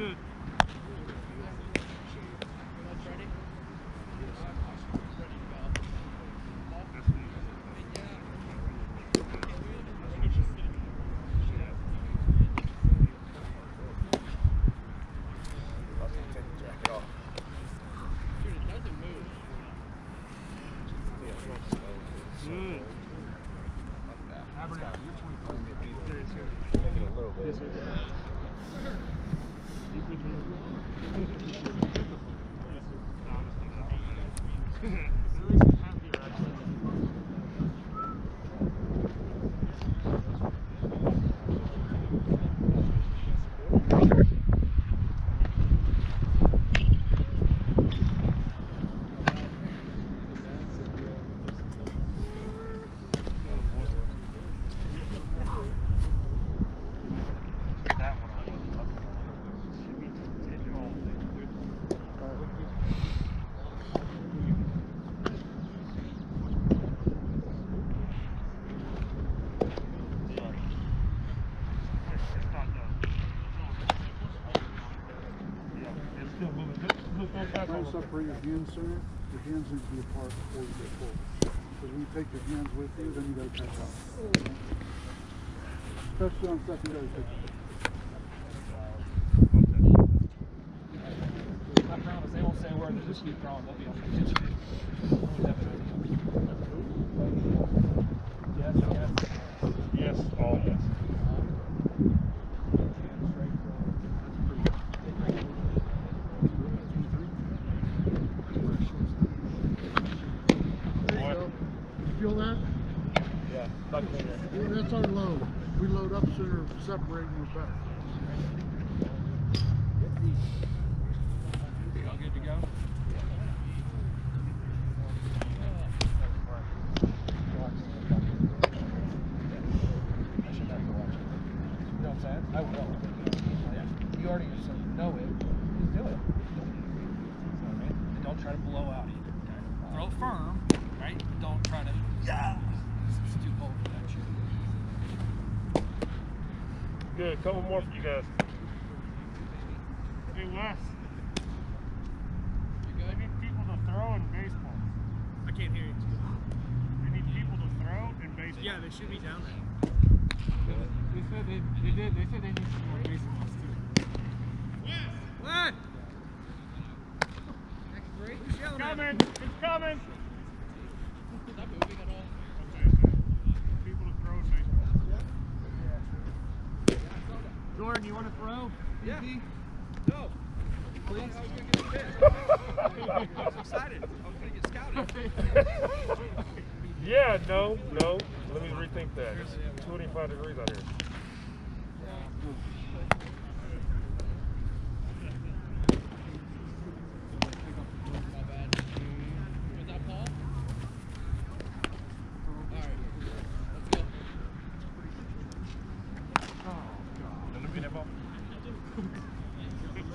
Good. Good. Abernathy, you're 25. Yes, sir. Thank you. To the- separate your hands, sir. Your hands need to be apart before you get forward. Because when you take your hands with you, then you gotta catch up. Especially on secondary pitches. I promise, they won't say a word, they'll just keep throwing, they'll be on the kitchen. Yes, yes. Yes, all yes. What? You feel that? Yeah, buckle in there. Yeah, That's our load. We load up sooner, separating is better. All good to go? I should have to watch. You know what I'm saying? I will. Yeah. You already know it. Just do it. You know what I mean? And don't try to blow out either. Okay? Throw firm, right? Don't try to. Yeah. It's too cold for that shit. Good. Couple more for you guys. Hey, Wes. We need people to throw in baseball. I can't hear you. We need people to throw in baseball. Yeah, they should be down there. They said they, they did. They said they need some more baseballs too. What? It's coming. It's coming. Okay, so people to throw in baseball. Jordan, you want to throw? Yeah. BP? No. Please. I was gonna get a pitch. I was excited. I was gonna get scouted. Yeah, no, no. Let me rethink that. It's 25 degrees out here.